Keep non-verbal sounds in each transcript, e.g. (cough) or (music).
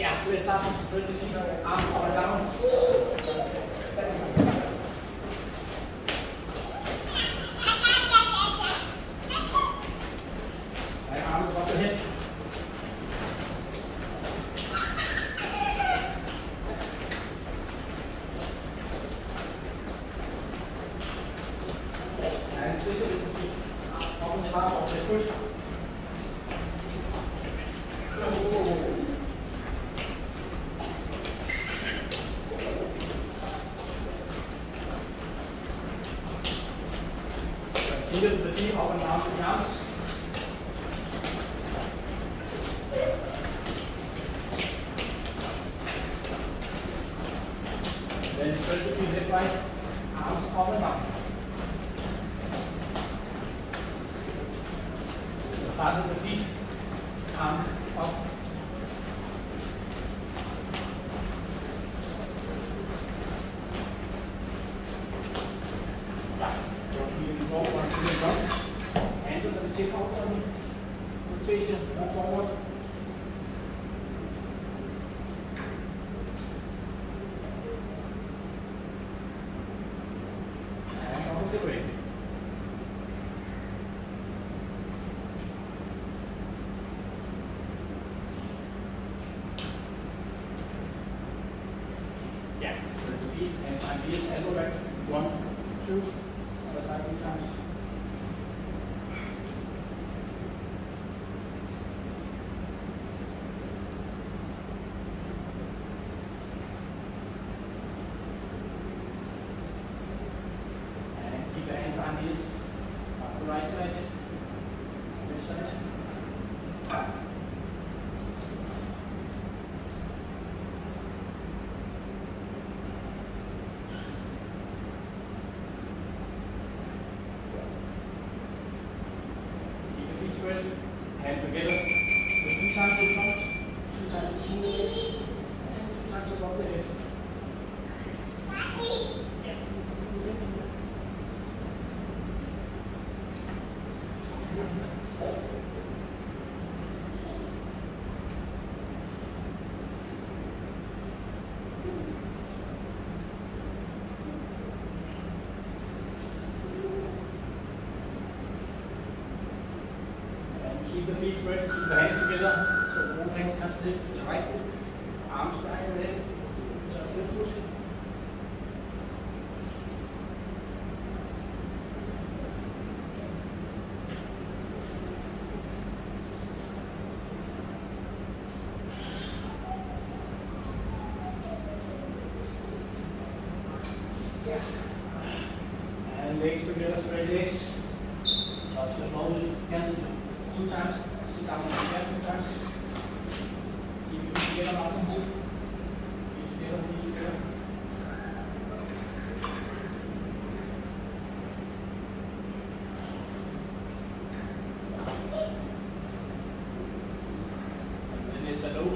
Ja, wir starten wirklich Abend, aber darum. situation, move forward,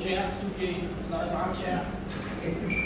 champ, Suki, it's not a non-champ.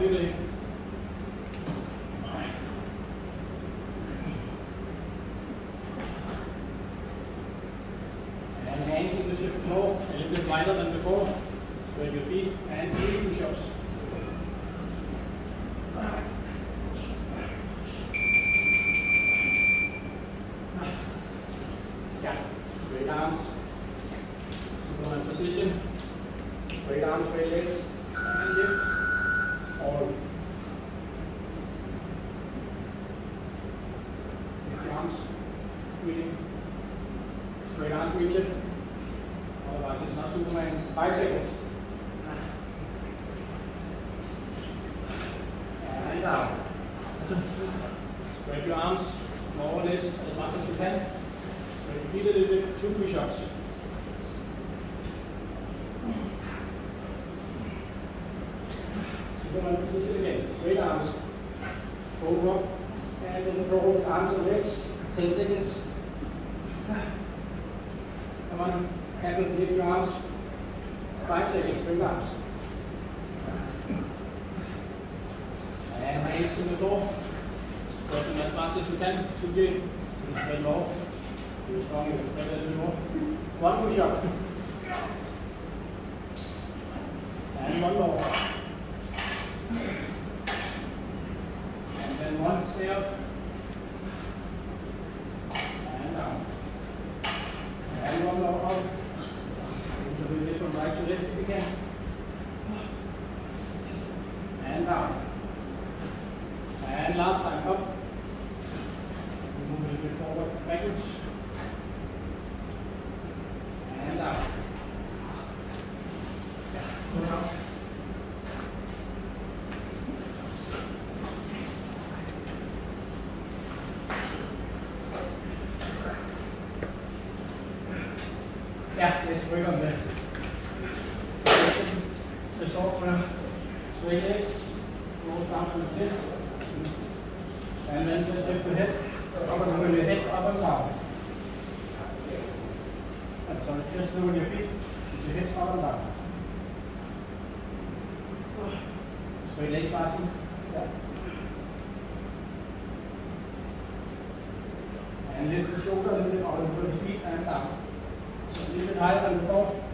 really seconds. (sighs) Come on, happen, lift your arms. Five seconds, three arms. And hands to the floor. Squat as much as you can. Should you spread strong, you can spread a little more. One push up. And one more. over three legs, roll down to the chest, and then just lift the head up and move your head up and down. And sorry, just move your feet, with your head up and down. Straight leg passing. Yeah. And lift the shoulder a little bit out and the feet and down. So lift it bit higher than before.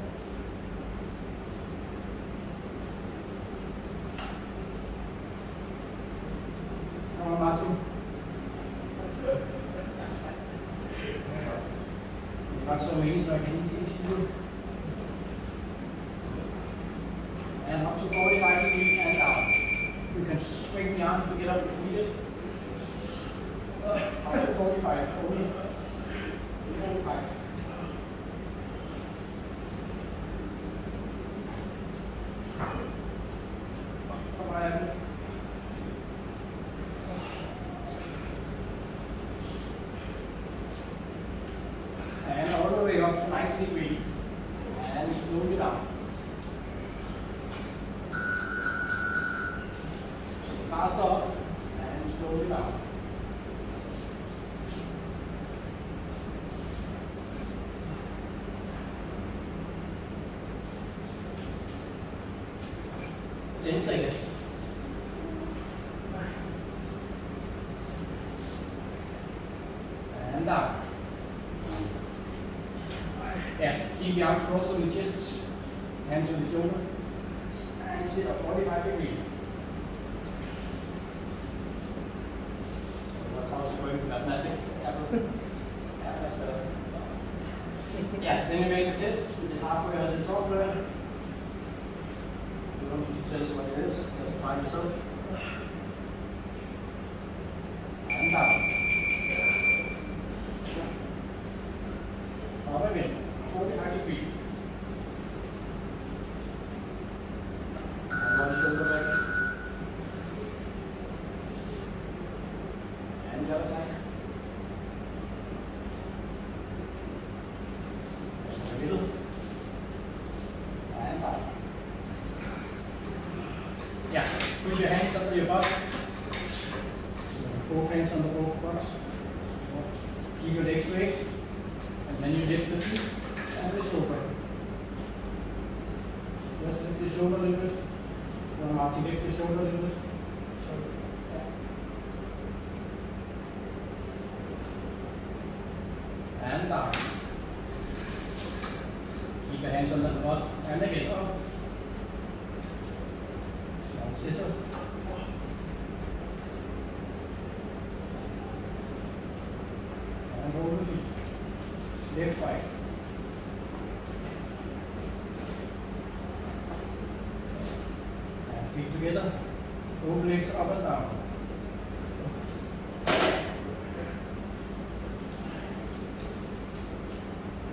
e a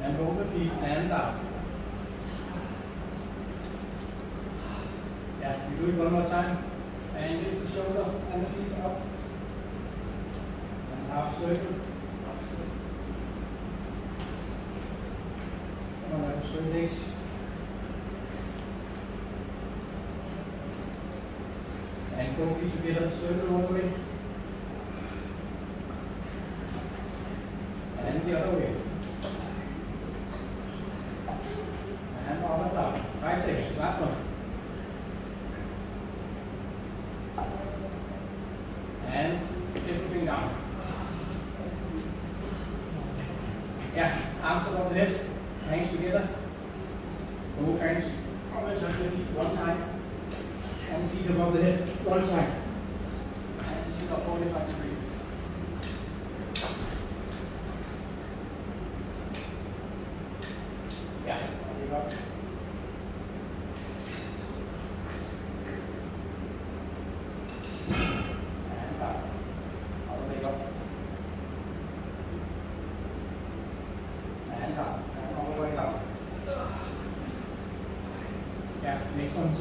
and both the feet and down. Yeah, you do it one more time. And lift the shoulder and the feet up. And half circle. Come on, straight legs. And go feet together, circle all the way.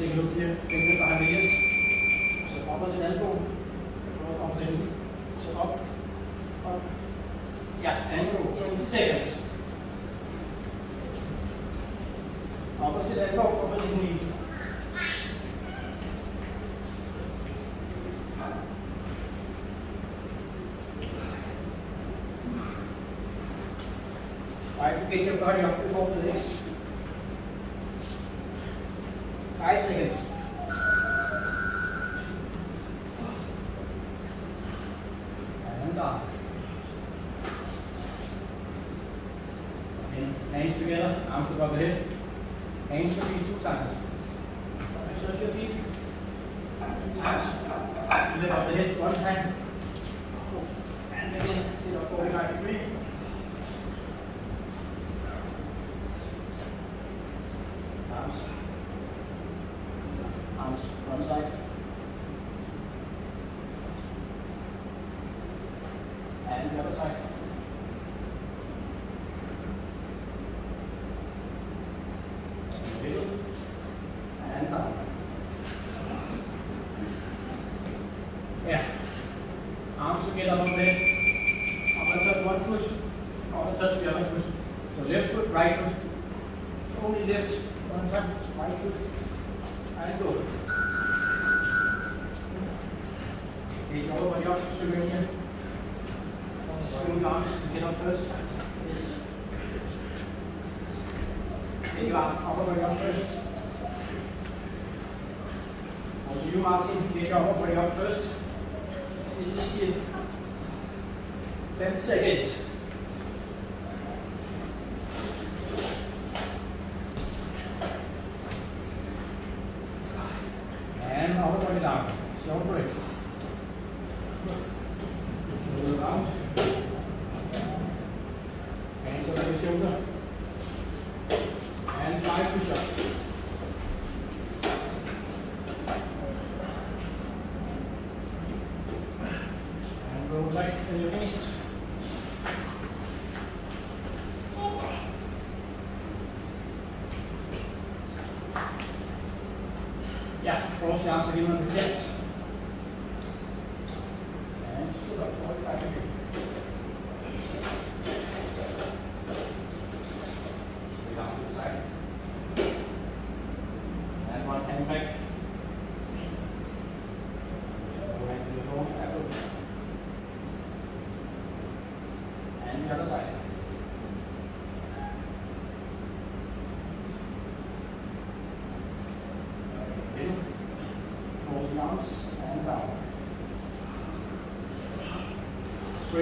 take a look here. 小份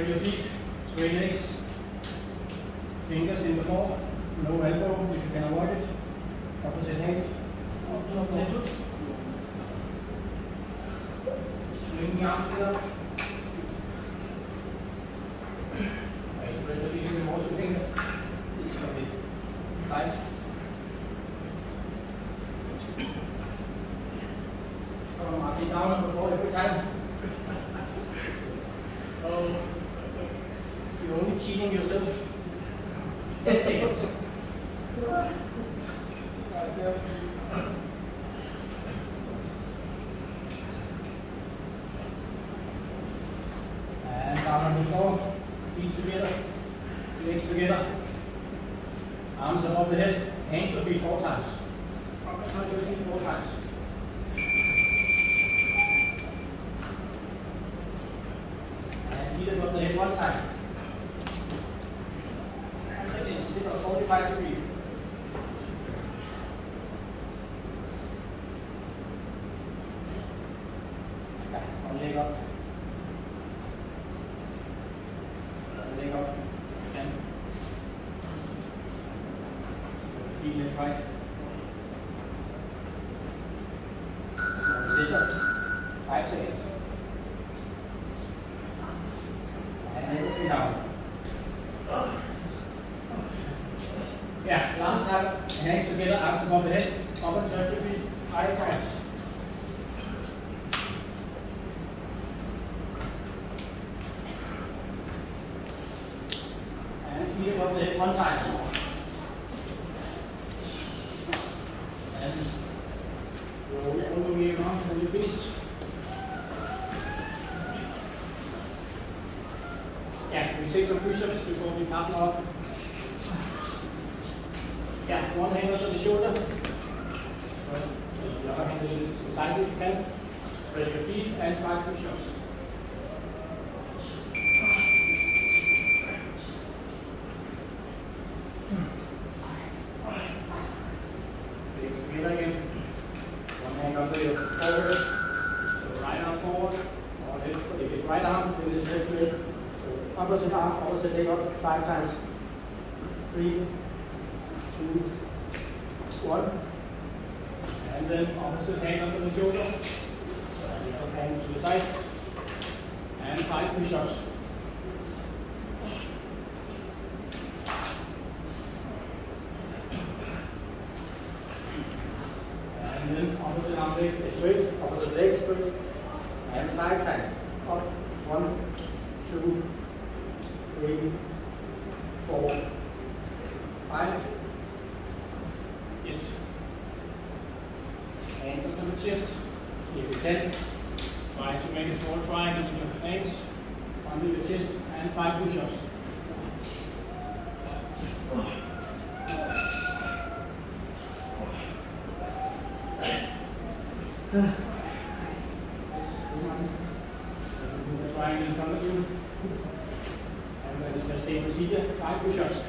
your feet, straight legs, fingers in the floor, no elbow if you can avoid it, opposite hand, opposite foot, swing the arms. triangle in front of you. And that is the same procedure, five push-ups.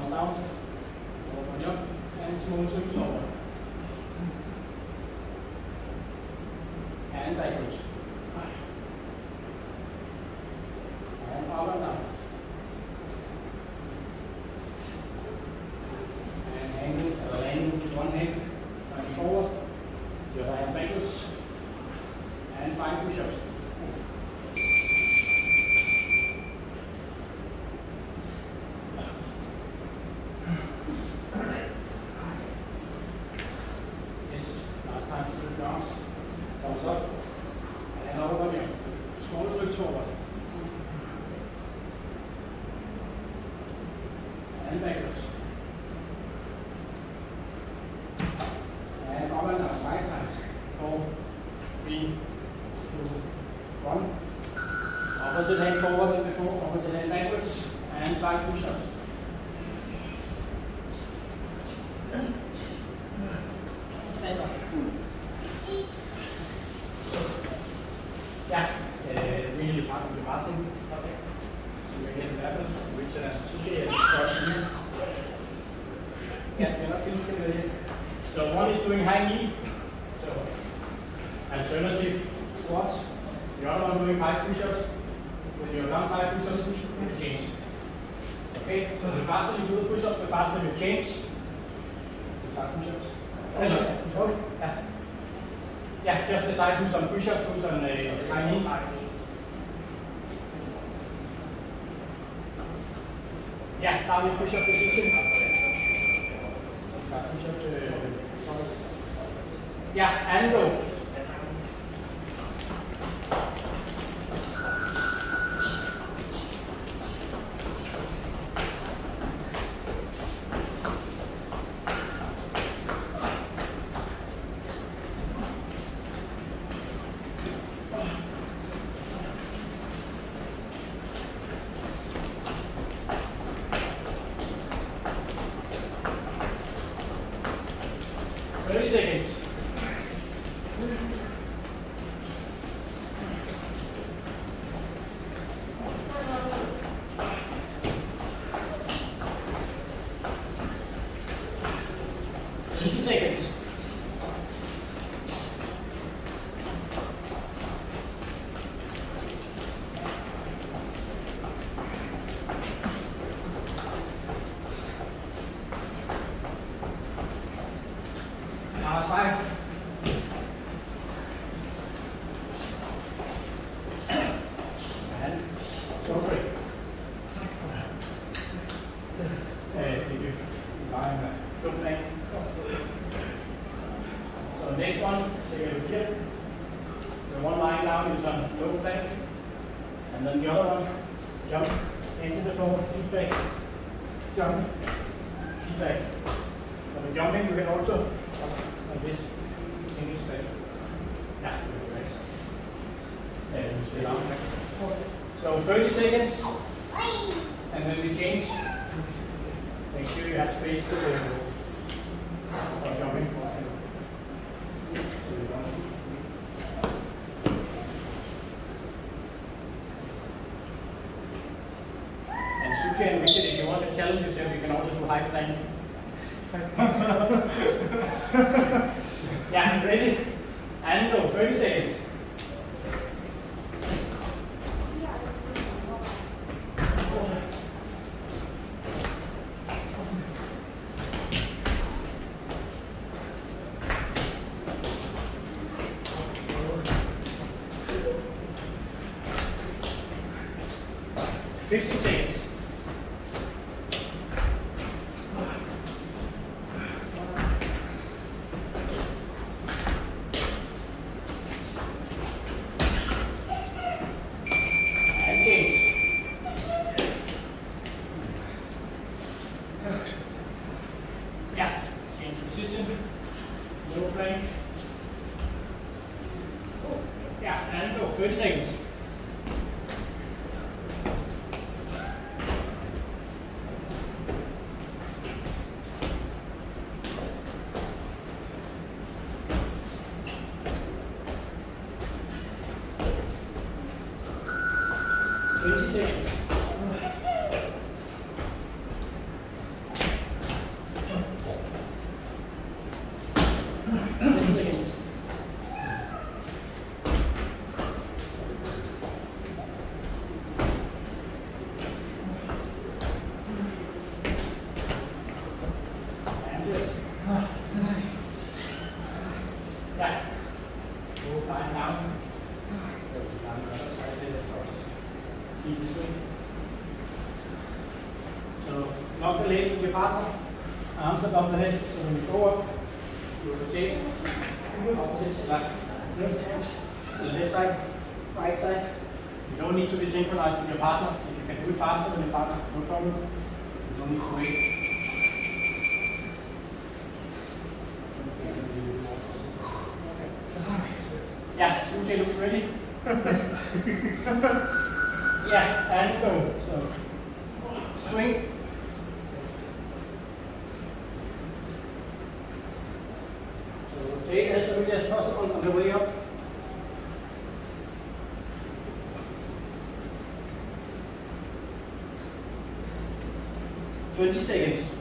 comes down, open and it's going to switch Ja, øh, really part of the parting. Okay. So we're getting level, which uh, is. Yeah, it. So one is doing high knee, so alternative squats. The other one doing five push-ups. When you're done five push-ups, you change. Okay, so the faster you do the push-ups, the faster you change. Five push-ups. Sorry. Yeah. Yeah, just decide who's on push-ups, who's on uh, high knee. Yeah, now we push-up position. Yeah, push-up. Uh, yeah, So 30 seconds, and then we change. Make sure you have space uh, for jumping. And Suki and Richard, if you want to challenge yourself, you can also do high plank. (laughs) Yeah, change position. Low plank. Yeah, and go. 30 seconds. Partner. Arms above the head. So when you go up, you rotate. Opposite, left, left, the left side, right side. You don't need to be synchronized with your partner. If you can do it faster than your partner, no problem. No need to wait. Yeah, Tuesday looks ready. yeah, and go. So swing. So rotate as early as possible on the way up. Twenty seconds.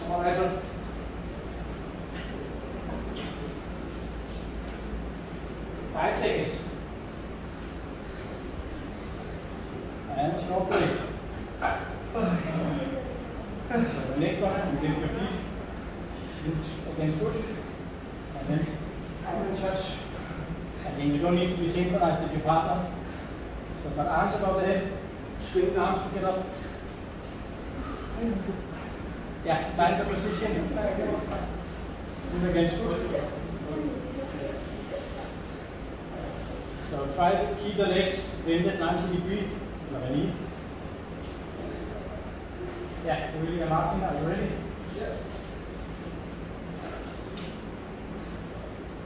Come on, Michael. Five seconds. And stop break. So the next one, you lift your feet, lift against foot, and then elbow touch. And then you don't need to be partner. So got arms above the head, swing the arms to get up. Yeah, find the position. Move against foot. So try to keep the legs bended 90 degree, like a knee. Yeah, William Martin, are you ready?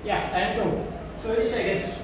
Yeah, and go. 30 seconds.